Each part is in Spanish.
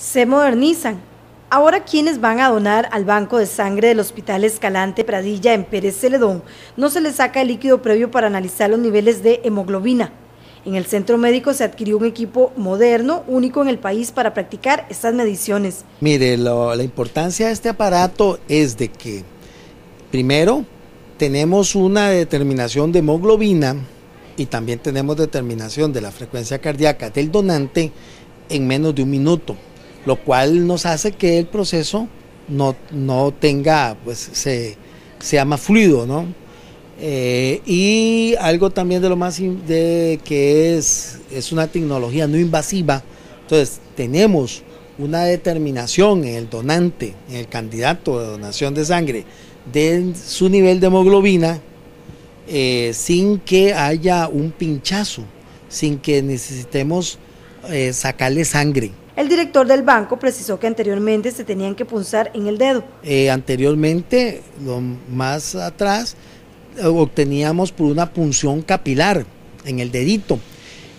se modernizan. Ahora quienes van a donar al banco de sangre del Hospital Escalante Pradilla en Pérez Celedón no se les saca el líquido previo para analizar los niveles de hemoglobina. En el centro médico se adquirió un equipo moderno, único en el país para practicar estas mediciones. Mire, la importancia de este aparato es de que, primero, tenemos una determinación de hemoglobina y también tenemos determinación de la frecuencia cardíaca del donante en menos de un minuto lo cual nos hace que el proceso no, no tenga, pues se, sea más fluido, ¿no? Eh, y algo también de lo más de que es, es una tecnología no invasiva, entonces tenemos una determinación en el donante, en el candidato de donación de sangre, de su nivel de hemoglobina, eh, sin que haya un pinchazo, sin que necesitemos eh, sacarle sangre. El director del banco precisó que anteriormente se tenían que punzar en el dedo. Eh, anteriormente, lo más atrás, eh, obteníamos por una punción capilar en el dedito.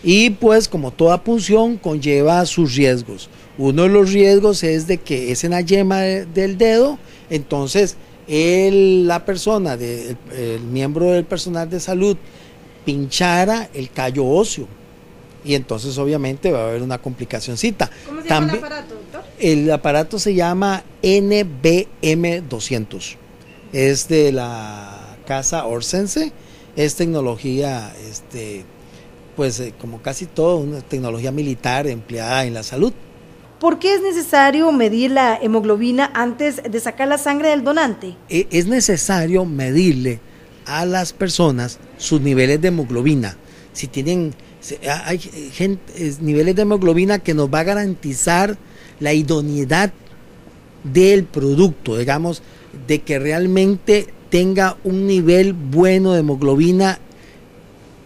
Y pues como toda punción conlleva sus riesgos. Uno de los riesgos es de que es en la yema del dedo, entonces la persona, el miembro del personal de salud, pinchara el callo óseo y entonces obviamente va a haber una complicacióncita. ¿Cómo se llama el aparato, doctor? El aparato se llama NBM200. Es de la casa Orsense. Es tecnología, este, pues eh, como casi todo, una tecnología militar empleada en la salud. ¿Por qué es necesario medir la hemoglobina antes de sacar la sangre del donante? E, es necesario medirle a las personas sus niveles de hemoglobina. Si tienen hay niveles de hemoglobina que nos va a garantizar la idoneidad del producto, digamos, de que realmente tenga un nivel bueno de hemoglobina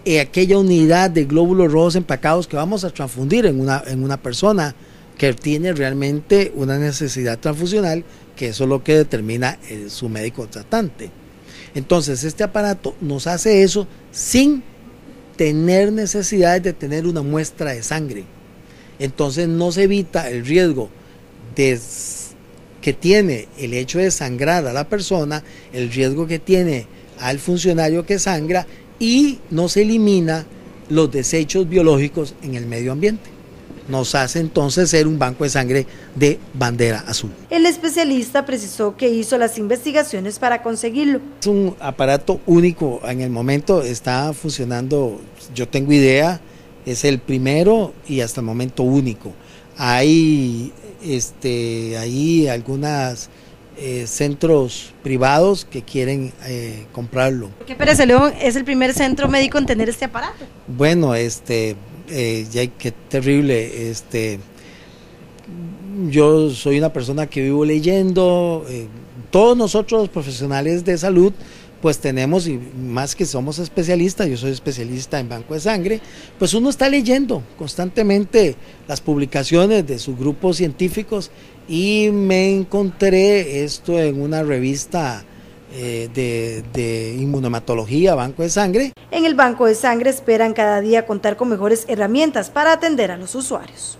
en aquella unidad de glóbulos rojos empacados que vamos a transfundir en una, en una persona que tiene realmente una necesidad transfusional, que eso es lo que determina su médico tratante. Entonces, este aparato nos hace eso sin tener necesidad de tener una muestra de sangre. Entonces no se evita el riesgo que tiene el hecho de sangrar a la persona, el riesgo que tiene al funcionario que sangra y no se elimina los desechos biológicos en el medio ambiente nos hace entonces ser un banco de sangre de bandera azul. El especialista precisó que hizo las investigaciones para conseguirlo. Es un aparato único en el momento, está funcionando, yo tengo idea, es el primero y hasta el momento único. Hay este, eh, centros privados que quieren eh, comprarlo. ¿Por qué Pérez León es el primer centro médico en tener este aparato? Bueno, este eh, ya qué terrible, este, yo soy una persona que vivo leyendo, eh, todos nosotros profesionales de salud, pues tenemos, y más que somos especialistas, yo soy especialista en banco de sangre, pues uno está leyendo constantemente las publicaciones de sus grupos científicos y me encontré esto en una revista eh, de, de inmunomatología, banco de sangre. En el banco de sangre esperan cada día contar con mejores herramientas para atender a los usuarios.